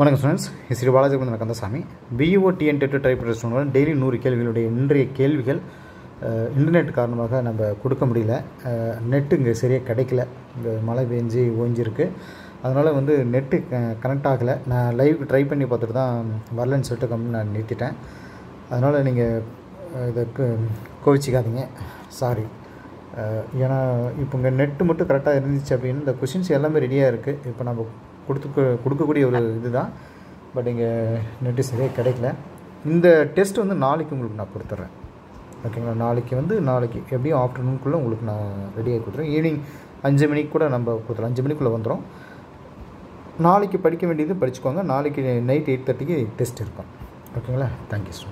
வணக்கம் students Shri Balaji Kandasamy. BEO TN TET type student daily நூறு கேள்விகளுடைய இன்றைய கேள்விகள் இன்டர்நெட் காரணமாக நம்ம கொடுக்க முடியல. நெட்டு இங்கே சரியாக கிடைக்கல. இங்கே மழை பெஞ்சு ஓஞ்சிருக்கு. அதனால் வந்து நெட்டு கனெக்ட் ஆகலை. நான் லைவ் ட்ரை பண்ணி பார்த்துட்டு தான் வரலன்னு சொல்லிட்டு கம்மி நான் நிறுத்திட்டேன். அதனால் நீங்கள் இதை கோவிச்சிக்காதீங்க. சாரி ஏன்னா இப்போ இங்கே நெட்டு மட்டும் கரெக்டாக இருந்துச்சு அப்படின்னு இந்த கொஷின்ஸ் எல்லாமே ரெடியாக இருக்குது இப்போ நம்ம கொடுத்து கொடுக்கக்கூடிய ஒரு இதுதான். பட் இங்கே நெட்டு சரியாக கிடைக்கல. இந்த டெஸ்ட் வந்து நாளைக்கு உங்களுக்கு நான் கொடுத்துட்றேன் ஓகேங்களா? நாளைக்கு வந்து நாளைக்கு எப்படியும் ஆஃப்டர்நூனுக்குள்ளே உங்களுக்கு நான் ரெடியாகி கொடுத்துறேன். ஈவினிங் அஞ்சு மணிக்கு கூட நம்ம கொடுத்துறோம். அஞ்சு மணிக்குள்ளே வந்துடும் நாளைக்கு படிக்க வேண்டியது படிச்சுக்கோங்க. நாளைக்கு நைட் எயிட் தேர்ட்டிக்கு டெஸ்ட் இருக்கும். ஓகேங்களா? Thank you so